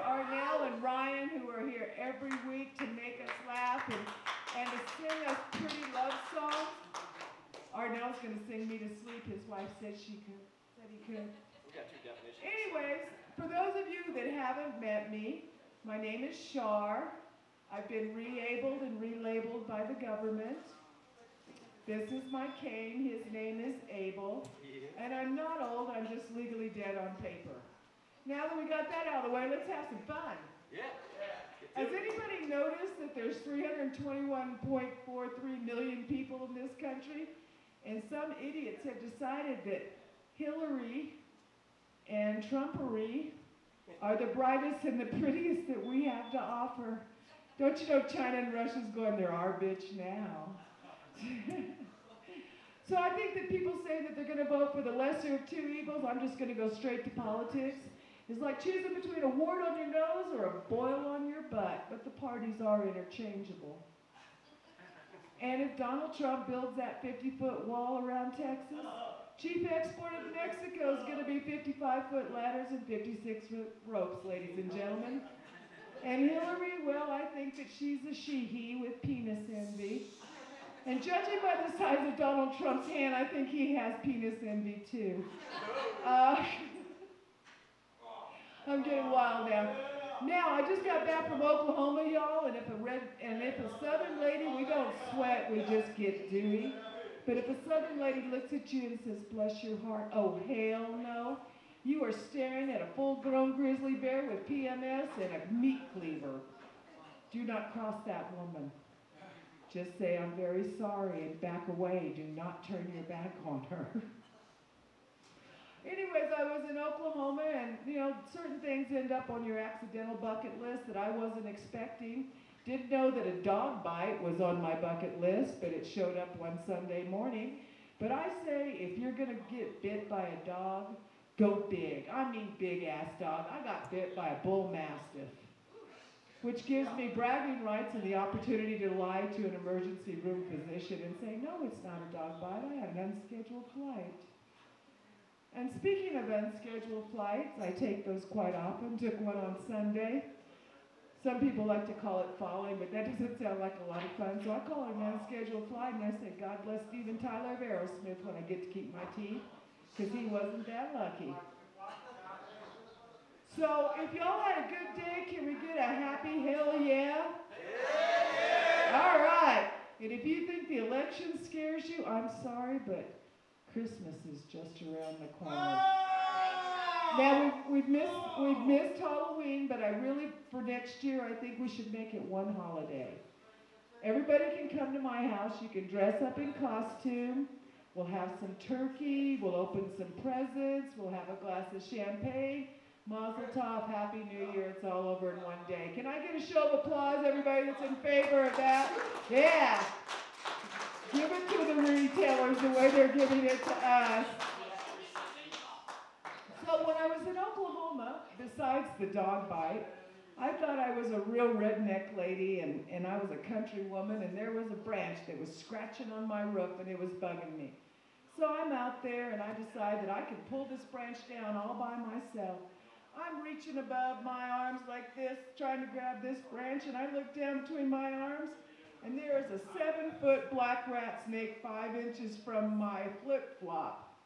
Arnell and Ryan, who are here every week to make us laugh and, and to sing us pretty love songs. Arnell's gonna sing me to sleep. His wife said she could, said he could. We got two definitions. Anyways, for those of you that haven't met me, my name is Shar. I've been re-abled and relabeled by the government. This is my cane. His name is Abel. Yeah. And I'm not old, I'm just legally dead on paper. Now that we got that out of the way, let's have some fun. Yeah. Has anybody noticed that there's 321.43 million people in this country? And some idiots have decided that Hillary and Trumpery are the brightest and the prettiest that we have to offer. Don't you know China and Russia's going, they're our bitch now. so I think that people say that they're going to vote for the lesser of two evils. I'm just going to go straight to politics. It's like choosing between a wart on your nose or a boil on your butt, but the parties are interchangeable. And if Donald Trump builds that 50-foot wall around Texas, chief export of Mexico is going to be 55-foot ladders and 56-foot ropes, ladies and gentlemen. And Hillary, well, I think that she's a she-he with penis envy. And judging by the size of Donald Trump's hand, I think he has penis envy too. Uh, I'm getting wild now. Now, I just got back from Oklahoma, y'all, and if a red and if a southern lady, we don't sweat, we just get dewy. But if a southern lady looks at you and says, bless your heart, oh hell no, you are staring at a full-grown grizzly bear with PMS and a meat cleaver. Do not cross that woman. Just say, I'm very sorry, and back away. Do not turn your back on her. Anyways, I was in Oklahoma, and you know, certain things end up on your accidental bucket list that I wasn't expecting. Didn't know that a dog bite was on my bucket list, but it showed up one Sunday morning. But I say, if you're gonna get bit by a dog, go big. I mean, big ass dog. I got bit by a bull mastiff, which gives me bragging rights and the opportunity to lie to an emergency room physician and say, no, it's not a dog bite. I had an unscheduled flight. And speaking of unscheduled flights, I take those quite often. Took one on Sunday. Some people like to call it falling, but that doesn't sound like a lot of fun. So I call it an unscheduled flight, and I say, God bless Steven Tyler of Aerosmith when I get to keep my teeth, because he wasn't that lucky. So if y'all had a good day, can we get a happy hell yeah? All right. And if you think the election scares you, I'm sorry, but Christmas is just around the corner. Ah! Now we've, we've missed we've missed Halloween, but I really for next year I think we should make it one holiday. Everybody can come to my house. You can dress up in costume. We'll have some turkey. We'll open some presents. We'll have a glass of champagne. Mazel tov, Happy New Year. It's all over in one day. Can I get a show of applause, everybody that's in favor of that? Yeah. Give it to the retailers the way they're giving it to us. So when I was in Oklahoma, besides the dog bite, I thought I was a real redneck lady and, and I was a country woman and there was a branch that was scratching on my roof and it was bugging me. So I'm out there and I decide that I can pull this branch down all by myself. I'm reaching above my arms like this, trying to grab this branch, and I look down between my arms, and there is a seven foot black rat snake five inches from my flip flop.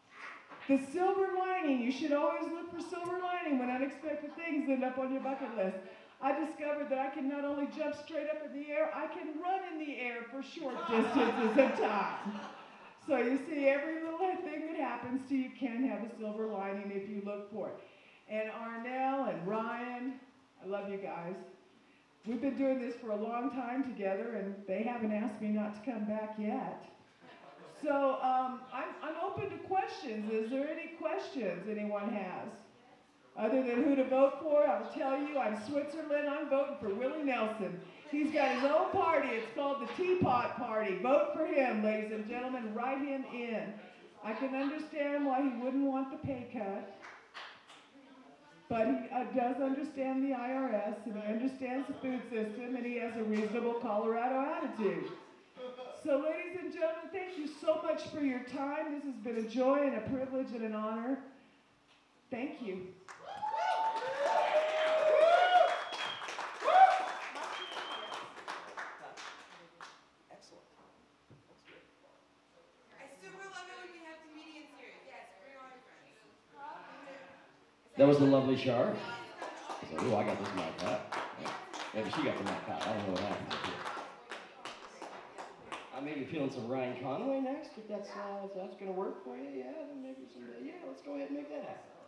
The silver lining, you should always look for silver lining when unexpected things end up on your bucket list. I discovered that I can not only jump straight up in the air, I can run in the air for short distances of time. So you see, every little thing that happens to you can have a silver lining if you look for it. And Arnell and Ryan, I love you guys. We've been doing this for a long time together, and they haven't asked me not to come back yet. So um, I'm, I'm open to questions. Is there any questions anyone has? Other than who to vote for, I'll tell you, I'm Switzerland. I'm voting for Willie Nelson. He's got his own party. It's called the Teapot Party. Vote for him, ladies and gentlemen. Write him in. I can understand why he wouldn't want the pay cut. But he uh, does understand the IRS and he understands the food system and he has a reasonable Colorado attitude. So ladies and gentlemen, thank you so much for your time. This has been a joy and a privilege and an honor. Thank you. That was the lovely Shar. So, ooh, I got this mic out. Yeah, she got the mic out. I don't know what happened. I may be feeling some Ryan Conway next, if that's, uh, if that's going to work for you. Yeah, then maybe someday. Yeah, let's go ahead and make that happen.